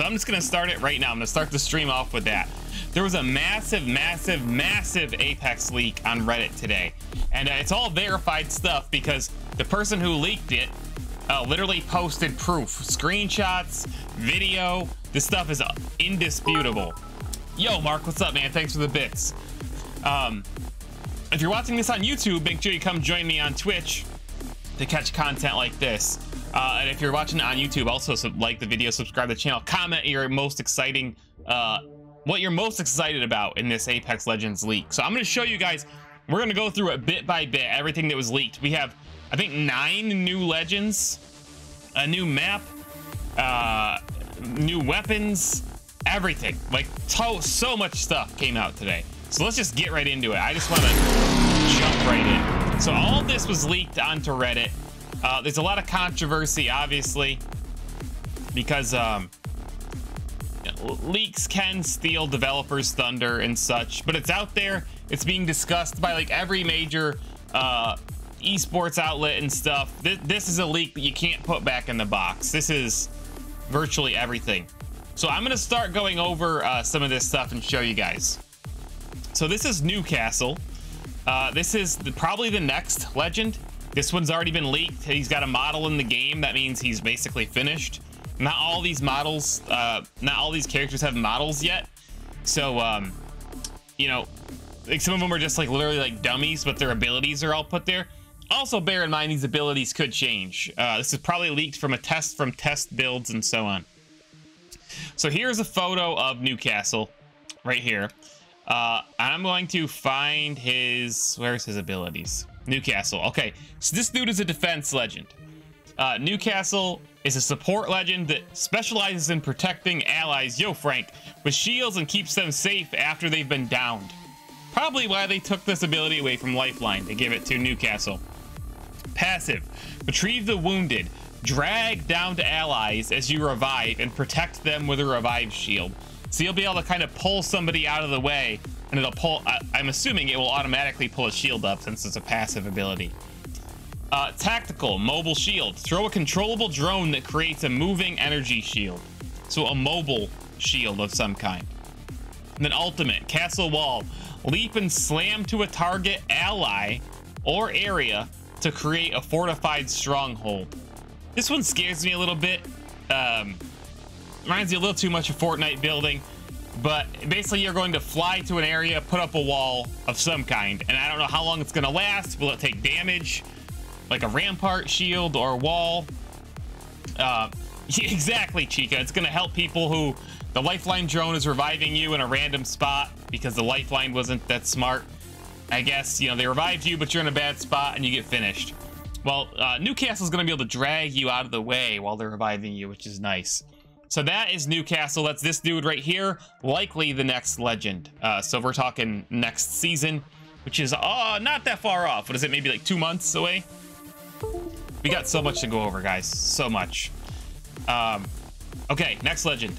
So I'm just gonna start it right now. I'm gonna start the stream off with that. There was a massive, massive, massive Apex leak on Reddit today. And uh, it's all verified stuff because the person who leaked it uh, literally posted proof, screenshots, video. This stuff is indisputable. Yo, Mark, what's up, man? Thanks for the bits. Um, if you're watching this on YouTube, make sure you come join me on Twitch to catch content like this. Uh, and if you're watching on YouTube, also like the video, subscribe to the channel, comment your most exciting, uh, what you're most excited about in this Apex Legends leak. So I'm going to show you guys, we're going to go through it bit by bit, everything that was leaked. We have, I think, nine new legends, a new map, uh, new weapons, everything. Like, so, so much stuff came out today. So let's just get right into it. I just want to jump right in. So all this was leaked onto Reddit. Uh, there's a lot of controversy, obviously, because um, leaks can steal developers' thunder and such, but it's out there. It's being discussed by like every major uh, esports outlet and stuff. This, this is a leak that you can't put back in the box. This is virtually everything. So I'm going to start going over uh, some of this stuff and show you guys. So this is Newcastle. Uh, this is the, probably the next legend. This one's already been leaked. He's got a model in the game. That means he's basically finished. Not all these models, uh, not all these characters have models yet. So, um, you know, like some of them are just like literally like dummies, but their abilities are all put there. Also, bear in mind these abilities could change. Uh, this is probably leaked from a test from test builds and so on. So here's a photo of Newcastle right here. Uh, I'm going to find his... Where's his abilities? Newcastle. Okay, so this dude is a defense legend. Uh, Newcastle is a support legend that specializes in protecting allies, yo Frank, with shields and keeps them safe after they've been downed. Probably why they took this ability away from Lifeline to give it to Newcastle. Passive. Retrieve the wounded. Drag down to allies as you revive and protect them with a revive shield. So you'll be able to kind of pull somebody out of the way and it'll pull, I, am assuming it will automatically pull a shield up since it's a passive ability. Uh, tactical, mobile shield. Throw a controllable drone that creates a moving energy shield. So a mobile shield of some kind. And then ultimate, castle wall. Leap and slam to a target ally or area to create a fortified stronghold. This one scares me a little bit. Um, reminds me a little too much of Fortnite building. But basically, you're going to fly to an area, put up a wall of some kind, and I don't know how long it's going to last. Will it take damage? Like a rampart shield or wall? Uh, exactly, Chica. It's going to help people who the lifeline drone is reviving you in a random spot because the lifeline wasn't that smart. I guess, you know, they revived you, but you're in a bad spot and you get finished. Well, uh, Newcastle's going to be able to drag you out of the way while they're reviving you, which is nice. So that is Newcastle. That's this dude right here. Likely the next legend. Uh, so we're talking next season, which is uh, not that far off. What is it? Maybe like two months away? We got so much to go over, guys. So much. Um, okay, next legend.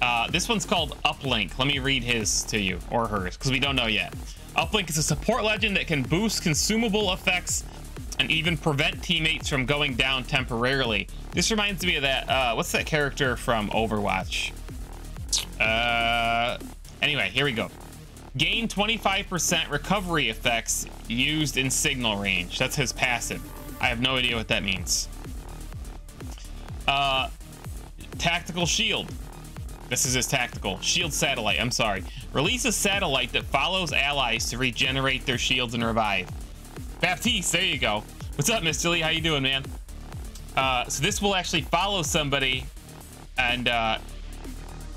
Uh, this one's called Uplink. Let me read his to you, or hers, because we don't know yet. Uplink is a support legend that can boost consumable effects and even prevent teammates from going down temporarily. This reminds me of that, uh, what's that character from Overwatch? Uh, anyway, here we go. Gain 25% recovery effects used in signal range. That's his passive. I have no idea what that means. Uh, tactical shield. This is his tactical. Shield satellite, I'm sorry. Release a satellite that follows allies to regenerate their shields and revive. Baptiste, there you go. What's up, Mr. Lee? How you doing, man? Uh, so this will actually follow somebody and uh,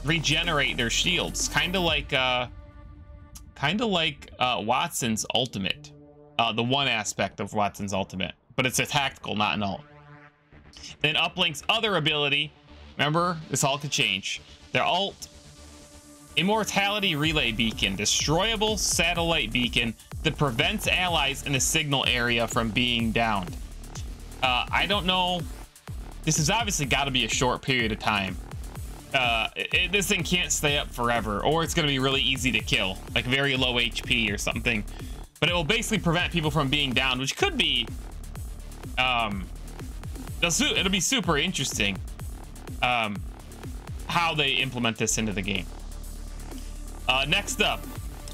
regenerate their shields, kind of like, uh, kind of like uh, Wattson's ultimate, uh, the one aspect of Wattson's ultimate, but it's a tactical, not an ult. Then Uplink's other ability, remember, this all could change. Their ult, Immortality Relay Beacon, destroyable satellite beacon that prevents allies in the signal area from being downed. Uh, I don't know. This has obviously got to be a short period of time. Uh, it, this thing can't stay up forever, or it's going to be really easy to kill, like very low HP or something. But it will basically prevent people from being down, which could be, um, it'll, be super interesting. Um, how they implement this into the game. Uh, next up,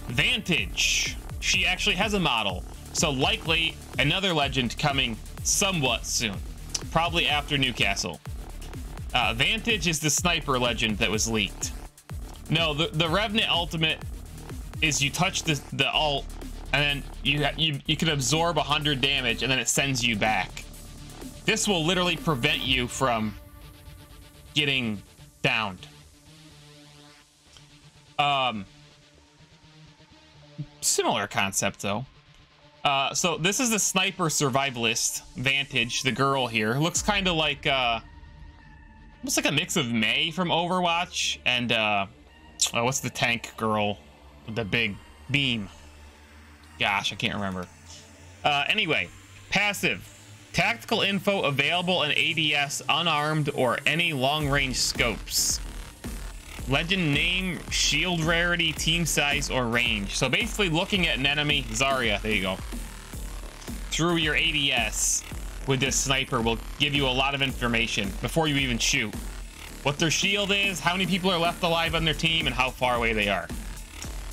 Vantage. She actually has a model, so likely another legend coming somewhat soon, probably after Newcastle. Uh, Vantage is the sniper legend that was leaked. No, the, the Revenant ultimate is you touch the, the alt and then you, you, you can absorb 100 damage and then it sends you back. This will literally prevent you from getting downed. Um, similar concept though. Uh, so this is the sniper survivalist Vantage, the girl here. Looks kind of like uh, almost like a mix of Mei from Overwatch and uh, oh, what's the tank girl with the big beam? Gosh, I can't remember. Uh, anyway, passive. Tactical info available in ADS unarmed or any long-range scopes. Legend name, shield rarity, team size, or range. So basically looking at an enemy, Zarya, there you go, through your ADS with this sniper will give you a lot of information before you even shoot. What their shield is, how many people are left alive on their team, and how far away they are.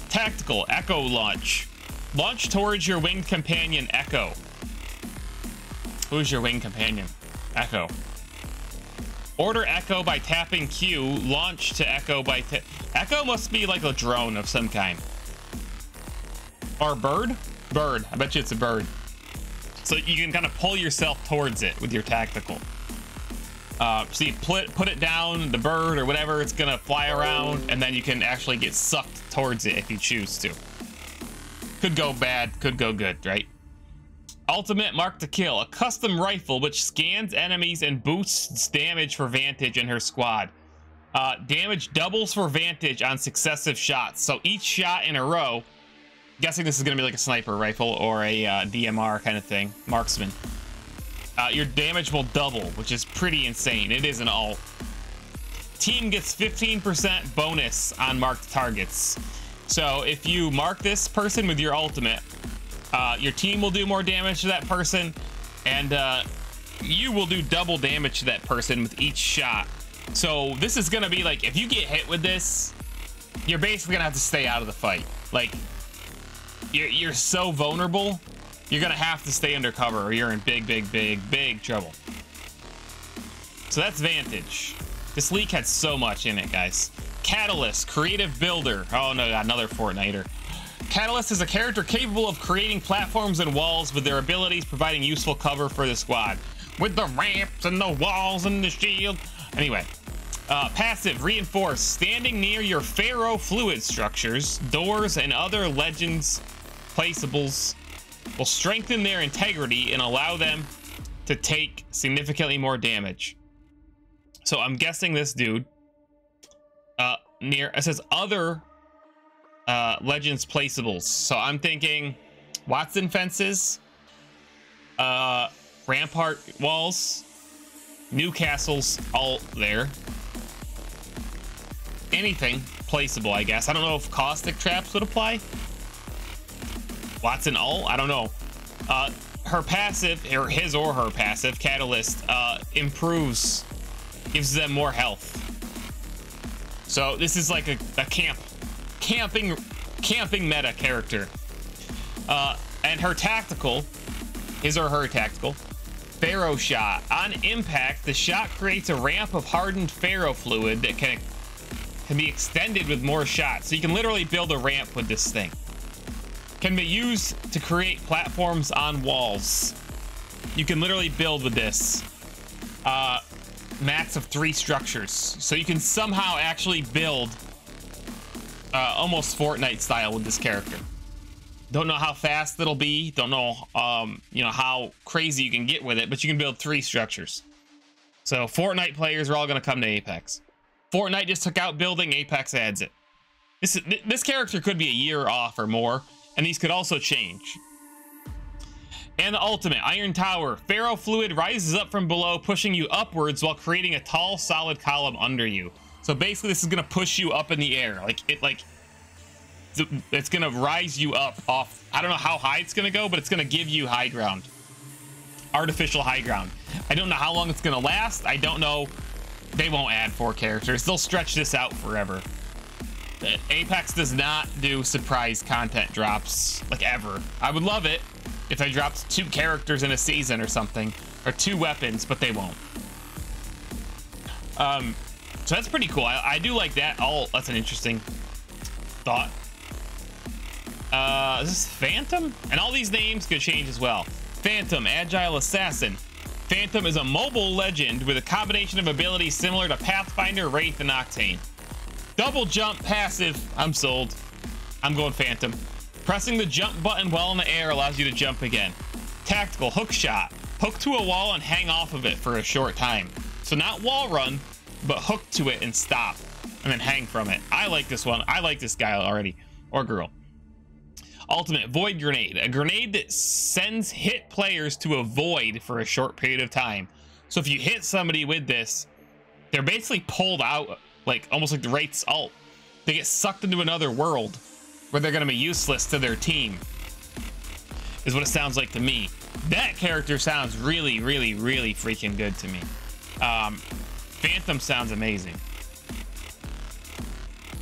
Tactical, Echo Launch. Launch towards your winged companion, Echo. Who's your winged companion? Echo. Order Echo by tapping Q. Launch to Echo by... Echo must be like a drone of some kind. Or bird? Bird. I bet you it's a bird. So you can kind of pull yourself towards it with your tactical. Uh, so put, put it down, the bird or whatever, it's going to fly around, and then you can actually get sucked towards it if you choose to. Could go bad, could go good, right? Ultimate Mark to Kill, a custom rifle which scans enemies and boosts damage for Vantage and her squad. Uh, damage doubles for Vantage on successive shots. So each shot in a row, guessing this is going to be like a sniper rifle or a uh, DMR kind of thing, marksman. Uh, your damage will double, which is pretty insane. It is an alt. Team gets 15% bonus on marked targets. So if you mark this person with your ultimate, uh, your team will do more damage to that person, and uh, you will do double damage to that person with each shot. So this is gonna be like, if you get hit with this, you're basically gonna have to stay out of the fight. Like, you're, you're so vulnerable, you're gonna have to stay undercover or you're in big, big, big, big trouble. So that's Vantage. This leak had so much in it, guys. Catalyst, creative builder. Oh no, another Fortniter. Catalyst is a character capable of creating platforms and walls with their abilities providing useful cover for the squad. With the ramps and the walls and the shield. Anyway, uh, passive, reinforce, standing near your ferro fluid structures, doors, and other legends placeables will strengthen their integrity and allow them to take significantly more damage. So I'm guessing this dude uh, near it says other uh, legends placeables. So I'm thinking Wattson fences, uh, rampart walls, Newcastle's all there. Anything placeable, I guess. I don't know if caustic traps would apply. Wattson all? I don't know. Uh, her passive, or his or her passive, Catalyst, uh, improves, gives them more health. So this is like a, a camp, camping, camping meta character. Uh, and her tactical, his or her tactical, Ferro Shot. On impact, the shot creates a ramp of hardened ferro fluid that can, can be extended with more shots. So you can literally build a ramp with this thing. Can be used to create platforms on walls. You can literally build with this. Uh, max of three structures. So you can somehow actually build uh, almost Fortnite style with this character. Don't know how fast it'll be. Don't know, um, you know, how crazy you can get with it, but you can build three structures. So Fortnite players are all going to come to Apex. Fortnite just took out building, Apex adds it. This, this character could be a year off or more, and these could also change. And the ultimate, Iron Tower. Ferro fluid rises up from below, pushing you upwards while creating a tall, solid column under you. So basically, this is going to push you up in the air. Like, it, like, it's going to rise you up off. I don't know how high it's going to go, but it's going to give you high ground. Artificial high ground. I don't know how long it's going to last. I don't know they won't add four characters. They'll stretch this out forever. Apex does not do surprise content drops, like ever. I would love it if they dropped two characters in a season or something, or two weapons, but they won't. Um, so that's pretty cool. I, I do like that. Oh, that's an interesting thought. Uh, is this Phantom? And all these names could change as well. Phantom, Agile Assassin. Phantom is a mobile legend with a combination of abilities similar to Pathfinder, Wraith, and Octane. Double jump passive. I'm sold. I'm going Phantom. Pressing the jump button while in the air allows you to jump again. Tactical hook shot. Hook to a wall and hang off of it for a short time. So not wall run, but hook to it and stop and then hang from it. I like this one. I like this guy already or girl. Ultimate Void Grenade. A grenade that sends hit players to a void for a short period of time. So if you hit somebody with this, they're basically pulled out like almost like the Wraith's ult. They get sucked into another world where they're going to be useless to their team. Is what it sounds like to me. That character sounds really, really, really freaking good to me. Um, Phantom sounds amazing.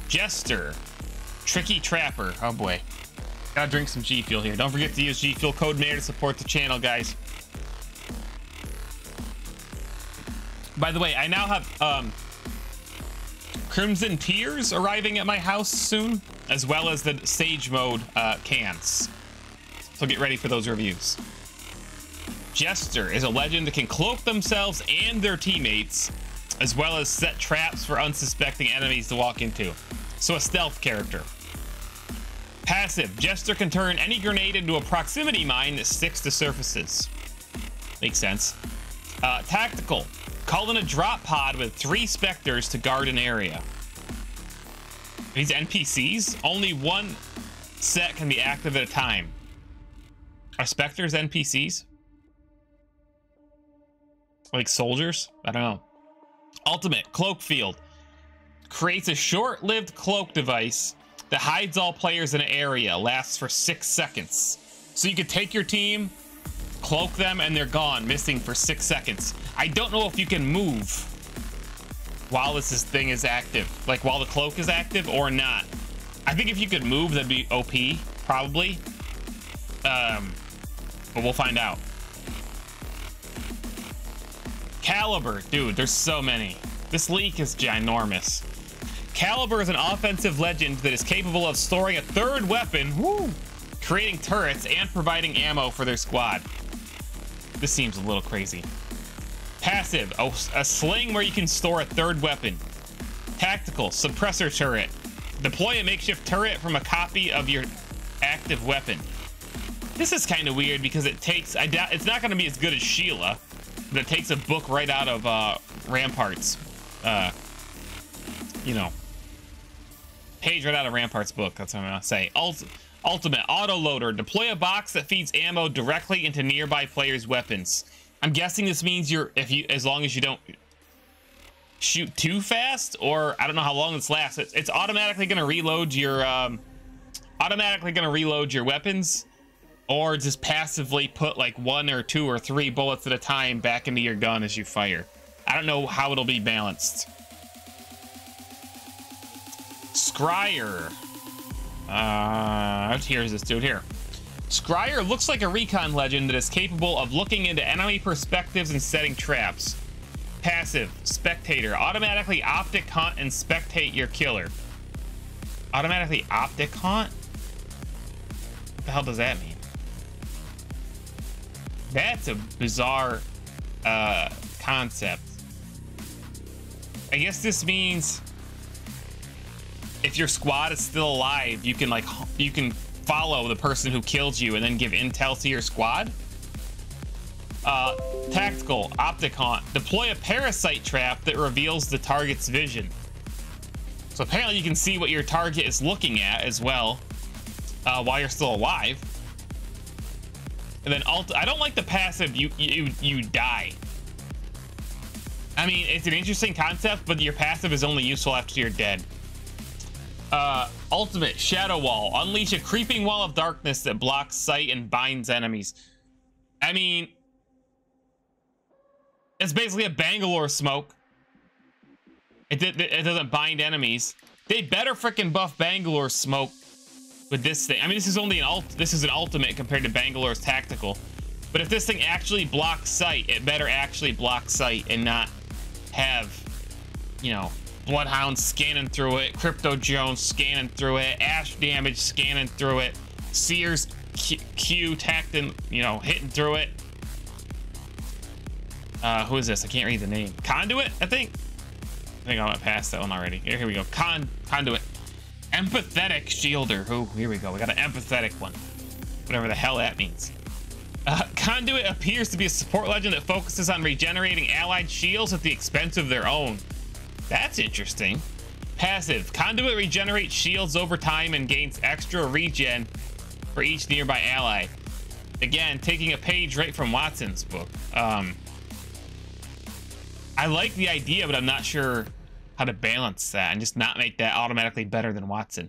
Jester. Tricky Trapper. Oh boy. Gotta drink some G Fuel here. Don't forget to use G Fuel code MAYOR to support the channel, guys. By the way, I now have um, Crimson Tears arriving at my house soon, as well as the Sage Mode uh, cans. So get ready for those reviews. Jester is a legend that can cloak themselves and their teammates, as well as set traps for unsuspecting enemies to walk into. So a stealth character. Passive, Jester can turn any grenade into a proximity mine that sticks to surfaces. Makes sense. Uh, tactical, Call in a drop pod with three specters to guard an area. These NPCs, only one set can be active at a time. Are specters NPCs? Like soldiers? I don't know. Ultimate Cloak Field creates a short-lived cloak device that hides all players in an area, lasts for six seconds. So you could take your team, cloak them, and they're gone, missing for six seconds. I don't know if you can move while this is, thing is active, like while the cloak is active or not. I think if you could move, that'd be OP, probably. Um, but we'll find out. Caliber, dude, there's so many. This leak is ginormous. Caliber is an offensive legend that is capable of storing a third weapon, woo, creating turrets, and providing ammo for their squad. This seems a little crazy. Passive, a, a sling where you can store a third weapon. Tactical, suppressor turret. Deploy a makeshift turret from a copy of your active weapon. This is kind of weird because it takes, I doubt, it's not going to be as good as Sheila, it takes a book right out of uh, Rampart's, uh, you know, page right out of Rampart's book. That's what I'm to say. Ult Ultimate, autoloader. Deploy a box that feeds ammo directly into nearby players' weapons. I'm guessing this means you're if you as long as you don't shoot too fast, or I don't know how long this lasts. It's, automatically to reload your um, automatically to reload your weapons, or just passively put like one or two or three bullets at a time back into your gun as you fire. I don't know how it'll be balanced. Scryer. Uh, here's this dude here. Scryer looks like a recon legend that is capable of looking into enemy perspectives and setting traps. Passive, spectator, automatically optic hunt and spectate your killer. Automatically optic hunt? What the hell does that mean? That's a bizarre uh, concept. I guess this means if your squad is still alive, you can like you can follow the person who killed you and then give intel to your squad. Uh, tactical, optic haunt. Deploy a parasite trap that reveals the target's vision. So apparently you can see what your target is looking at as well uh, while you're still alive. And then alt I don't like the passive you you you die. I mean, it's an interesting concept, but your passive is only useful after you're dead. Uh, ultimate shadow wall. Unleash a creeping wall of darkness that blocks sight and binds enemies. I mean, it's basically a Bangalore smoke. It, it, it doesn't bind enemies. They better freaking buff Bangalore smoke with this thing. I mean, this is only an alt. This is an ultimate compared to Bangalore's tactical. But if this thing actually blocks sight, it better actually block sight and not have, you know, Bloodhound scanning through it, Crypto Jones scanning through it, Ash Damage scanning through it, Seer's Q, Q tacting, you know, hitting through it. Uh, who is this? I can't read the name. Conduit, I think. I think I went past that one already. Here, here we go. Con Conduit. Empathetic Shielder. Oh, here we go. We got an empathetic one. Whatever the hell that means. Uh, Conduit appears to be a support legend that focuses on regenerating allied shields at the expense of their own. That's interesting. Passive. Conduit regenerates shields over time and gains extra regen for each nearby ally. Again, taking a page right from Wattson's book. Um, I like the idea, but I'm not sure how to balance that and just not make that automatically better than Wattson.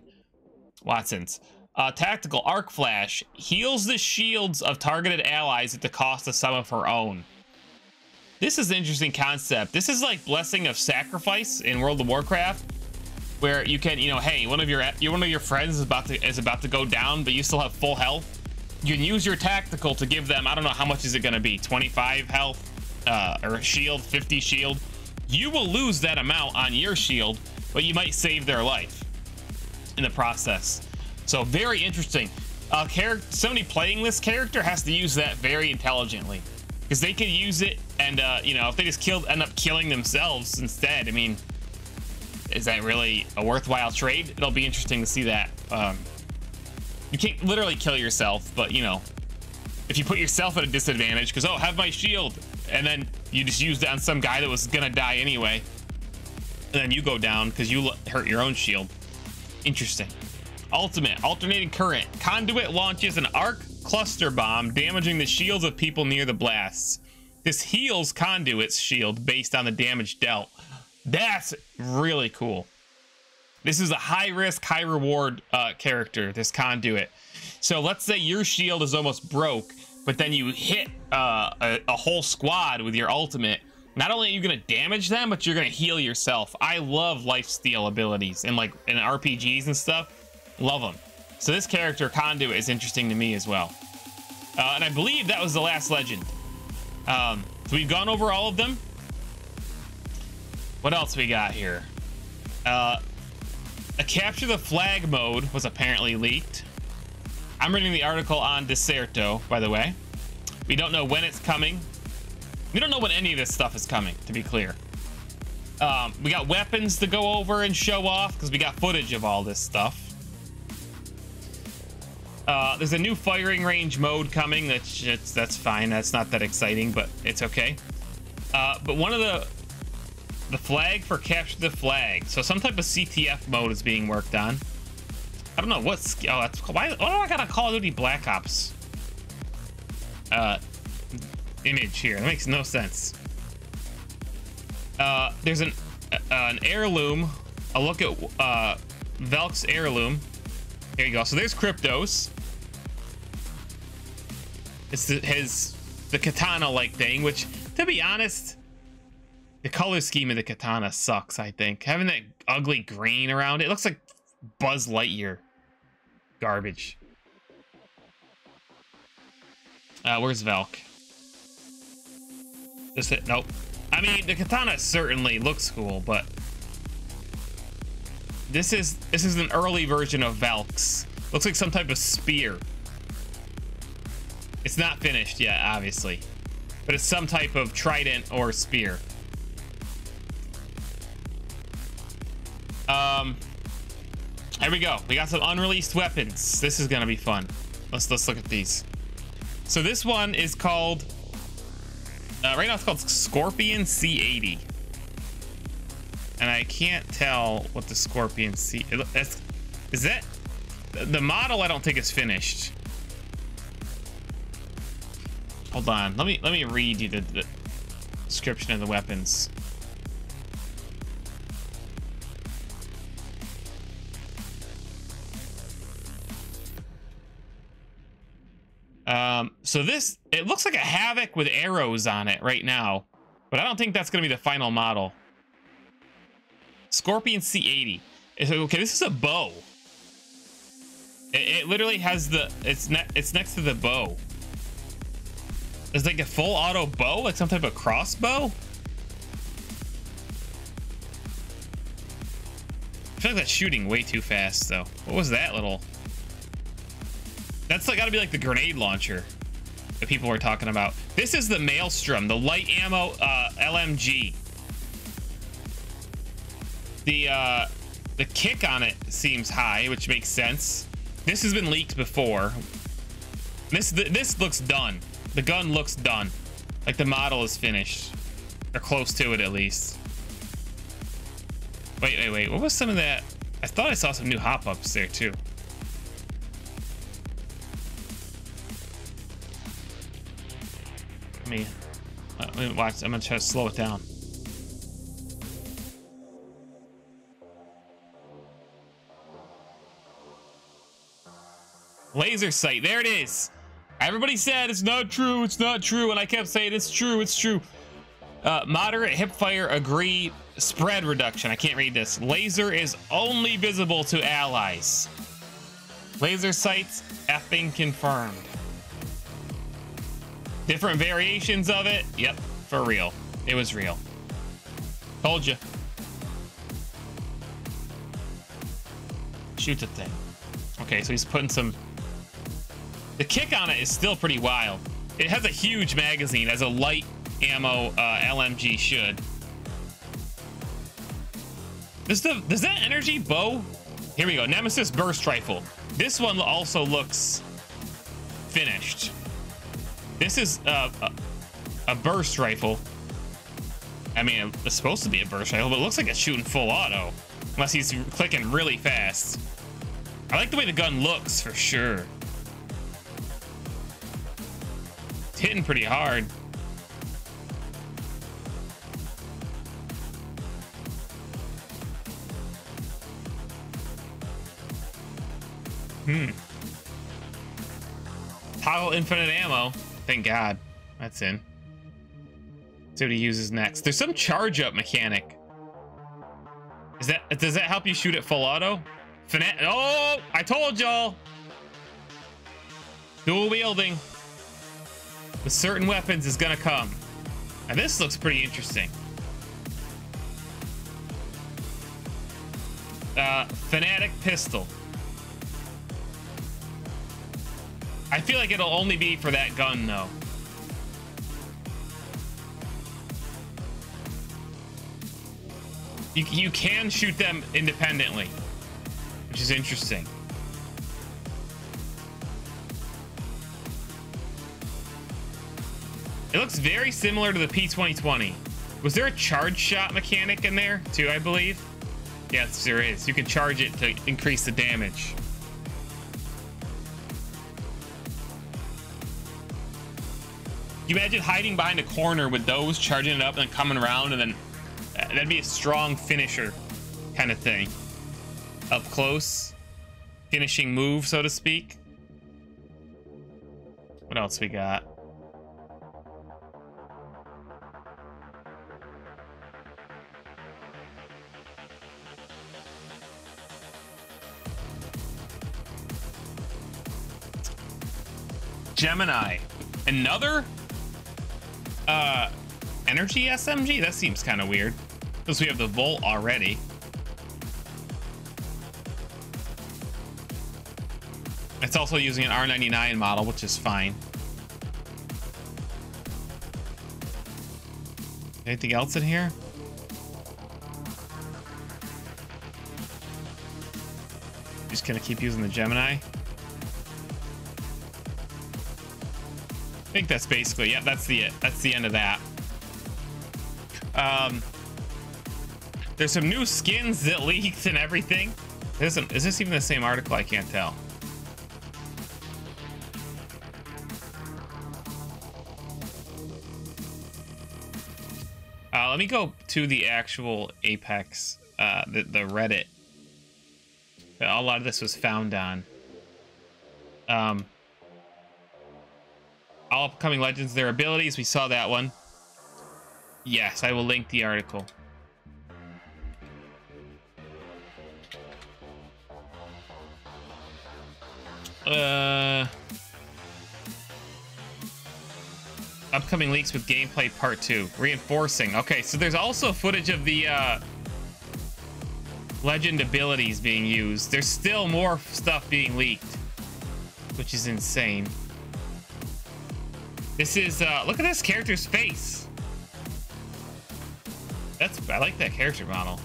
Wattson's. Uh, tactical Arc Flash heals the shields of targeted allies at the cost of some of her own. This is an interesting concept. This is like Blessing of Sacrifice in World of Warcraft, where you can, you know, hey, one of your one of your friends is about to is about to go down, but you still have full health. You can use your tactical to give them, I don't know how much is it going to be, 25 health uh, or shield, 50 shield. You will lose that amount on your shield, but you might save their life in the process. So very interesting. Uh, somebody playing this character has to use that very intelligently because they could use it and uh, you know if they just killed end up killing themselves instead. I mean, is that really a worthwhile trade? It'll be interesting to see that. Um, you can't literally kill yourself, but you know, if you put yourself at a disadvantage because oh have my shield and then you just used it on some guy that was gonna die anyway, and then you go down because you hurt your own shield. Interesting. Ultimate, alternating current. Conduit launches an arc cluster bomb, damaging the shields of people near the blasts. This heals Conduit's shield based on the damage dealt. That's really cool. This is a high risk, high reward uh, character, this Conduit. So let's say your shield is almost broke, but then you hit uh, a, a whole squad with your ultimate. Not only are you going to damage them, but you're going to heal yourself. I love life steal abilities in like in RPGs and stuff Love them. So this character, Conduit, is interesting to me as well. Uh, and I believe that was the last legend. Um, so we've gone over all of them. What else we got here? Uh, a capture the flag mode was apparently leaked. I'm reading the article on Dexerto, by the way. We don't know when it's coming. We don't know when any of this stuff is coming, to be clear. Um, we got weapons to go over and show off because we got footage of all this stuff. Uh, there's a new firing range mode coming. That's that's fine. That's not that exciting, but it's okay. Uh, but one of the the flag for capture the flag. So some type of CTF mode is being worked on. I don't know what's. Oh, that's why. Why do I got a Call of Duty Black Ops uh, image here? That makes no sense. Uh, there's an uh, an heirloom. A look at uh, Valk's heirloom. There you go. So there's Cryptos. It's the, his the katana-like thing, which, to be honest, the color scheme of the katana sucks. I think having that ugly green around it, it looks like Buzz Lightyear. Garbage. Uh, where's Valk? This it? Nope. I mean, the katana certainly looks cool, but this is this is an early version of Valk's. Looks like some type of spear. It's not finished yet, obviously. But it's some type of trident or spear. Here we go. We got some unreleased weapons. This is gonna be fun. Let's let's look at these. So this one is called. Uh, right now it's called Scorpion C80 and I can't tell what the Scorpion C. That's, is that the model? I don't think is finished. Hold on. Let me let me read you the, the description of the weapons. So this, it looks like a Havoc with arrows on it right now, but I don't think that's going to be the final model. Scorpion C80. Okay, this is a bow. It, it literally has the it's ne it's next to the bow. It's like a full auto bow, like some type of crossbow. I feel like that's shooting way too fast, though. What was that little? That's like, gotta be like the grenade launcher that people were talking about. This is the Maelstrom, the light ammo uh, LMG. The uh, the kick on it seems high, which makes sense. This has been leaked before. This this looks done. The gun looks done. Like the model is finished. Or close to it at least. Wait, wait, wait. What was some of that? I thought I saw some new hop-ups there too. Me watch. I'm gonna try to slow it down. Laser sight. There it is. Everybody said it's not true. It's not true. And I kept saying it's true. It's true. Uh, moderate hip fire agree spread reduction. I can't read this. Laser is only visible to allies. Laser sights effing confirmed. Different variations of it. Yep, for real. It was real. Told you. Shoot the thing. Okay, so he's putting some the kick on it is still pretty wild. It has a huge magazine as a light ammo uh, LMG should. Does, the, does that energy bow? Here we go, Nemesis Burst Rifle. This one also looks finished. This is uh, a, a burst rifle. I mean, it's supposed to be a burst rifle, but it looks like it's shooting full auto. Unless he's clicking really fast. I like the way the gun looks, for sure. It's hitting pretty hard. Hmm. Toggle infinite ammo. Thank God. That's in. See what he uses next. There's some charge up mechanic. Is that does that help you shoot at full auto? Fina oh, I told y'all. Dual wielding with certain weapons is gonna come. And this looks pretty interesting. Uh, Fanatic Pistol. I feel like it'll only be for that gun, though. You, you can shoot them independently, which is interesting. It looks very similar to the P2020. Was there a charge shot mechanic in there too, I believe? Yes, there is. You can charge it to increase the damage. You imagine hiding behind a corner with those, charging it up and then coming around and then uh, that'd be a strong finisher kind of thing. Up close, finishing move, so to speak. What else we got? Gemini. Another uh energy SMG? That seems kind of weird. Because we have the Volt already. It's also using an R99 model, which is fine. Anything else in here? Just gonna keep using the Gemini. Think that's basically yeah. That's the that's the end of that. Um, there's some new skins that leaked and everything. Is is this even the same article? I can't tell. Uh, let me go to the actual Apex, uh, the, the Reddit. A lot of this was found on. Um, all upcoming legends, their abilities. We saw that one. Yes, I will link the article. Uh, upcoming leaks with gameplay part two, reinforcing. Okay, so there's also footage of the uh, legend abilities being used. There's still more stuff being leaked, which is insane. This is, uh, look at this character's face. That's, I like that character model.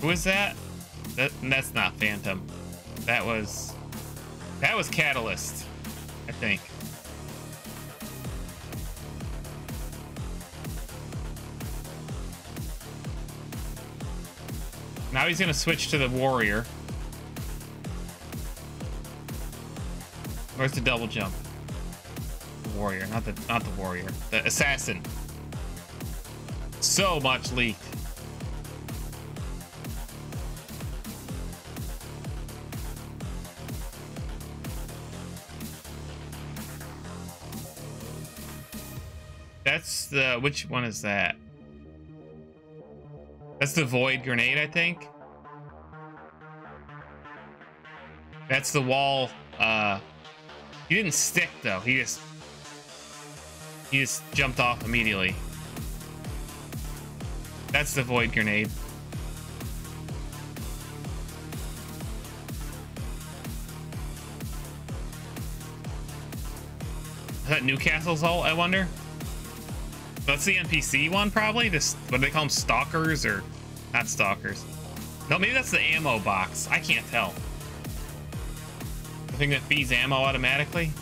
Who is that? That that's not Phantom. That was that was Catalyst, I think. Now he's gonna switch to the warrior. Where's the double jump? Warrior, not the not the warrior. The assassin. So much leaked. That's the which one is that? That's the void grenade, I think. That's the wall. Uh, he didn't stick though. He just he just jumped off immediately. That's the void grenade. Is that Newcastle's all? I wonder. That's the NPC one, probably. This what do they call them? Stalkers or not stalkers? No, maybe that's the ammo box. I can't tell. The thing that feeds ammo automatically.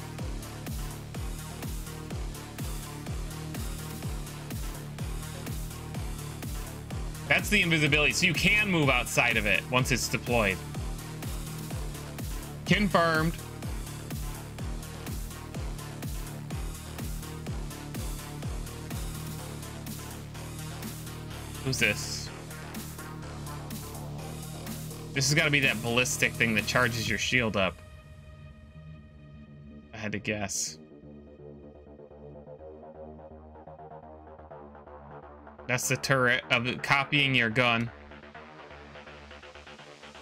That's the invisibility, so you can move outside of it once it's deployed. Confirmed. Who's this? This has got to be that ballistic thing that charges your shield up. Had to guess. That's the turret of copying your gun.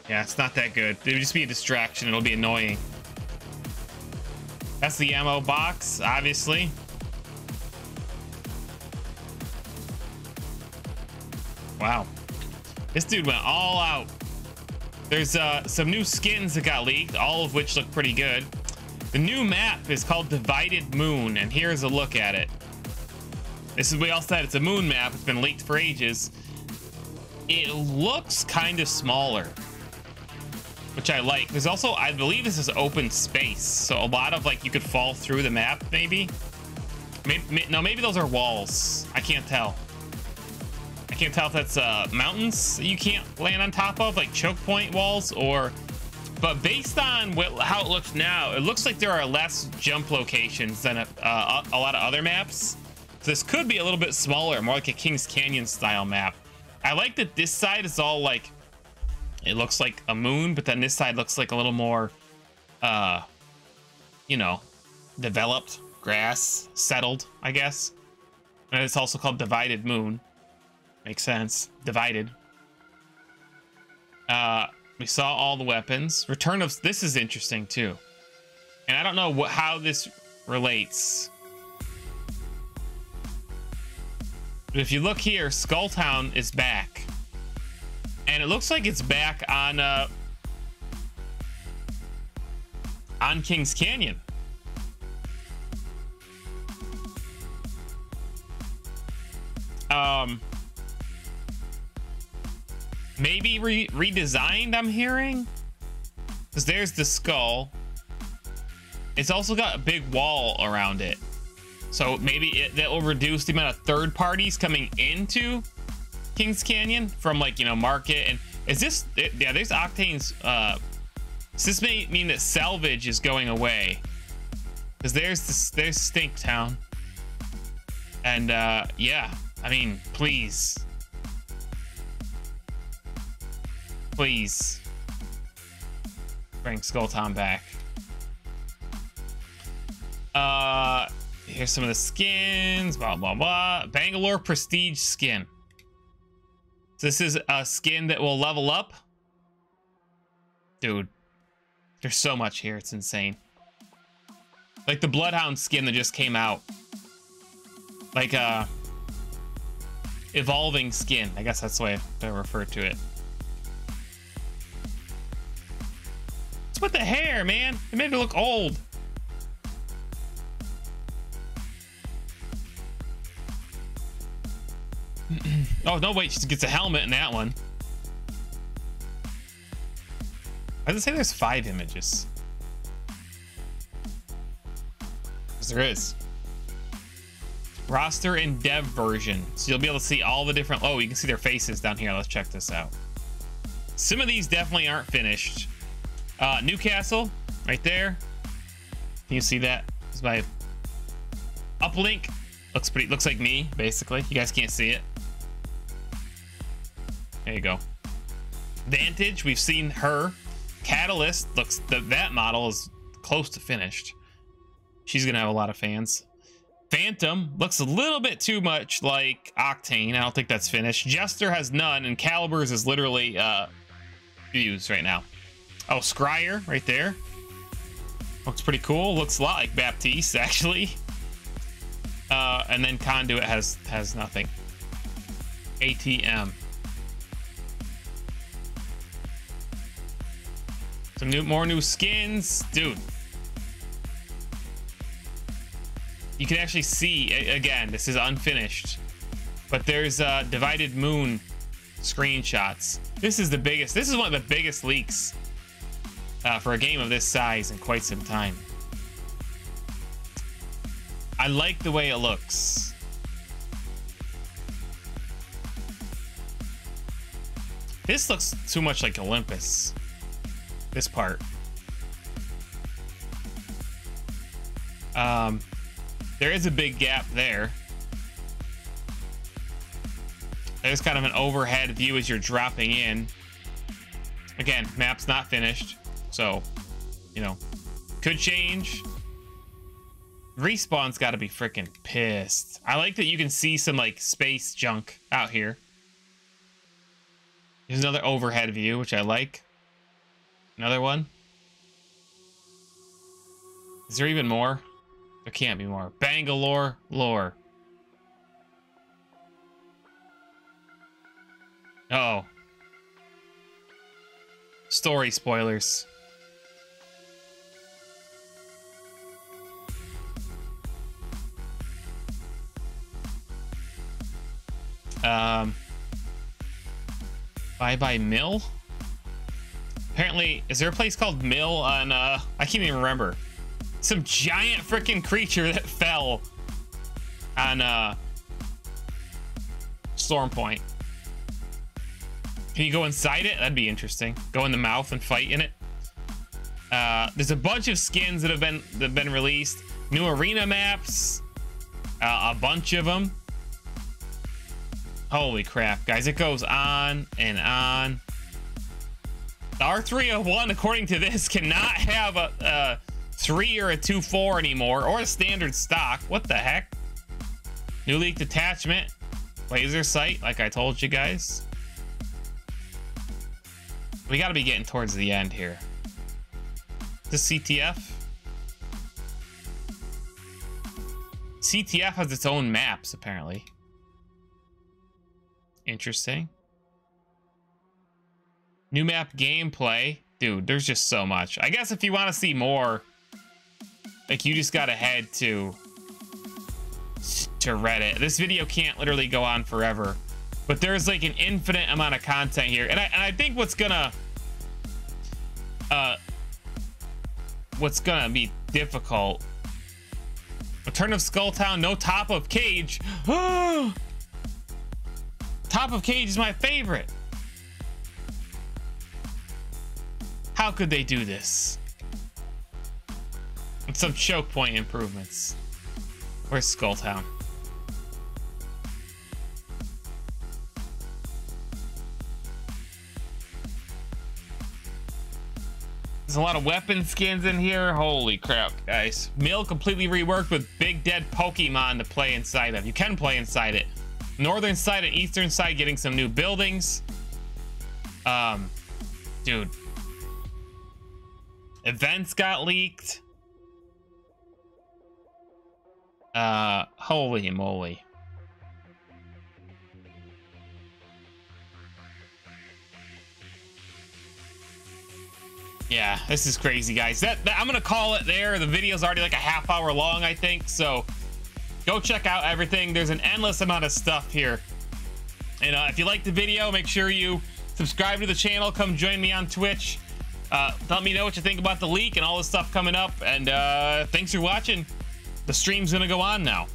Yeah, it's not that good. It would just be a distraction. It'll be annoying. That's the ammo box, obviously. Wow. This dude went all out. There's uh, some new skins that got leaked, all of which look pretty good. The new map is called Divided Moon, and here's a look at it. This is we all said. It's a moon map. It's been leaked for ages. It looks kind of smaller, which I like. There's also, I believe this is open space. So a lot of like, you could fall through the map, maybe. maybe no, maybe those are walls. I can't tell I can't tell if that's uh, mountains you can't land on top of, like choke point walls, or. But based on what, how it looks now, it looks like there are less jump locations than a, uh, a lot of other maps. So this could be a little bit smaller, more like a Kings Canyon style map. I like that this side is all like, it looks like a moon, but then this side looks like a little more, uh, you know, developed, grass, settled, I guess. And it's also called Divided Moon. Makes sense. Divided. Uh, we saw all the weapons. Return of... This is interesting, too. And I don't know what, how this relates. But if you look here, Skulltown is back. And it looks like it's back on... Uh, on Kings Canyon. Um maybe re redesigned, I'm hearing. Because there's the skull. It's also got a big wall around it. So maybe it, that will reduce the amount of third parties coming into Kings Canyon from like, you know, market. And is this, it, yeah, there's Octane's, uh, does this may mean that salvage is going away? Because there's this, there's Stink Town. And, uh, yeah, I mean, please, Please. Bring Skulltown back. Uh, here's some of the skins. Blah, blah, blah. Bangalore Prestige skin. This is a skin that will level up. Dude, there's so much here. It's insane. Like the Bloodhound skin that just came out. Like uh, evolving skin. I guess that's the way I refer to it. What's with the hair, man? It made it look old. oh, no, wait. She gets a helmet in that one. I did say there's five images. There is. Roster and dev version. So you'll be able to see all the different... Oh, you can see their faces down here. Let's check this out. Some of these definitely aren't finished. Uh, Newcastle, right there. Can you see that? It's my uplink. Looks pretty... Looks like me, basically. You guys can't see it. There you go. Vantage, we've seen her Catalyst looks that that model is close to finished. She's gonna have a lot of fans. Phantom looks a little bit too much like Octane. I don't think that's finished. Jester has none, and Calibers is literally uh, views right now. Oh, Scryer right there. Looks pretty cool. Looks a lot like Baptiste, actually. Uh, and then Conduit has has nothing. ATM. Some new, more new skins, dude. You can actually see again. This is unfinished, but there's uh, divided moon screenshots. This is the biggest. This is one of the biggest leaks uh, for a game of this size in quite some time. I like the way it looks. This looks too much like Olympus this part. Um, there is a big gap there. There's kind of an overhead view as you're dropping in. Again, map's not finished, so, you know, could change. Respawn's got to be freaking pissed. I like that you can see some, like, space junk out here. There's another overhead view, which I like. Another one? Is there even more? There can't be more. Bangalore lore. Uh oh. Story spoilers. Um. Bye bye mill? apparently, is there a place called Mill on, uh, I can't even remember. Some giant freaking creature that fell on, uh, Storm Point. Can you go inside it? That'd be interesting. Go in the mouth and fight in it. Uh, there's a bunch of skins that have been that have been released. New arena maps. Uh, a bunch of them. Holy crap, guys. It goes on and on the R301, according to this, cannot have a, a 3 or a 2.4 anymore, or a standard stock. What the heck? New leak detachment. Laser sight, like I told you guys. We gotta be getting towards the end here. The CTF. CTF has its own maps, apparently. Interesting. New map gameplay. Dude, there's just so much. I guess if you want to see more, like you just gotta head to to Reddit. This video can't literally go on forever, but there's like an infinite amount of content here, and I and I think what's gonna uh what's gonna be difficult. Return of Skull Town, no top of cage. top of cage is my favorite. How could they do this? And some choke point improvements. Where's Skulltown? There's a lot of weapon skins in here. Holy crap, guys. Mill completely reworked with big dead Pokemon to play inside of. You can play inside it. Northern side and eastern side getting some new buildings. Um, dude, events got leaked. Uh, holy moly. Yeah, this is crazy, guys. That, that, I'm gonna call it there. The video's already like a half hour long, I think. So go check out everything. There's an endless amount of stuff here. And uh, if you like the video, make sure you subscribe to the channel. Come join me on Twitch. Uh, let me know what you think about the leak and all the stuff coming up. And uh, thanks for watching. The stream's gonna go on now.